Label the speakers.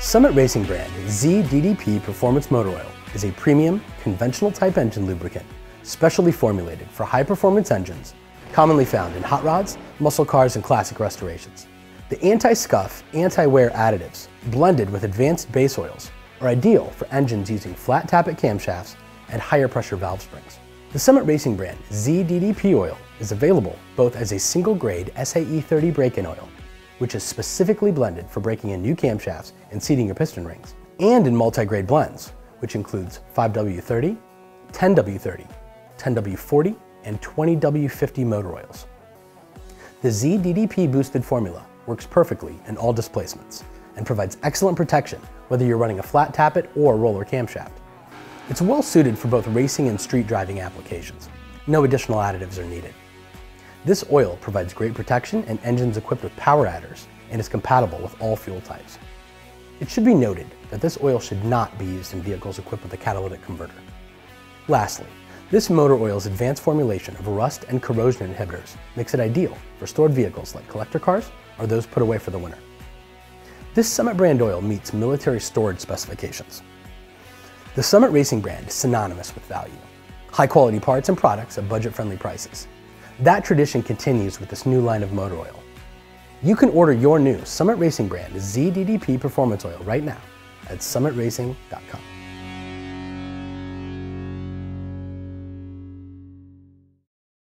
Speaker 1: Summit Racing brand ZDDP Performance Motor Oil is a premium, conventional type engine lubricant specially formulated for high performance engines commonly found in hot rods, muscle cars, and classic restorations. The anti-scuff, anti-wear additives, blended with advanced base oils, are ideal for engines using flat tappet camshafts and higher pressure valve springs. The Summit Racing brand ZDDP oil is available both as a single grade SAE 30 break-in oil, which is specifically blended for breaking in new camshafts and seating your piston rings, and in multi-grade blends, which includes 5W30, 10W30, 10W40, and 20W50 motor oils. The ZDDP boosted formula works perfectly in all displacements and provides excellent protection whether you're running a flat tappet or roller camshaft. It's well suited for both racing and street driving applications. No additional additives are needed. This oil provides great protection in engines equipped with power adders and is compatible with all fuel types. It should be noted that this oil should not be used in vehicles equipped with a catalytic converter. Lastly, this motor oil's advanced formulation of rust and corrosion inhibitors makes it ideal for stored vehicles like collector cars or those put away for the winter. This Summit brand oil meets military storage specifications. The Summit Racing brand is synonymous with value. High quality parts and products at budget friendly prices. That tradition continues with this new line of motor oil. You can order your new Summit Racing brand ZDDP Performance Oil right now at summitracing.com.